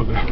order.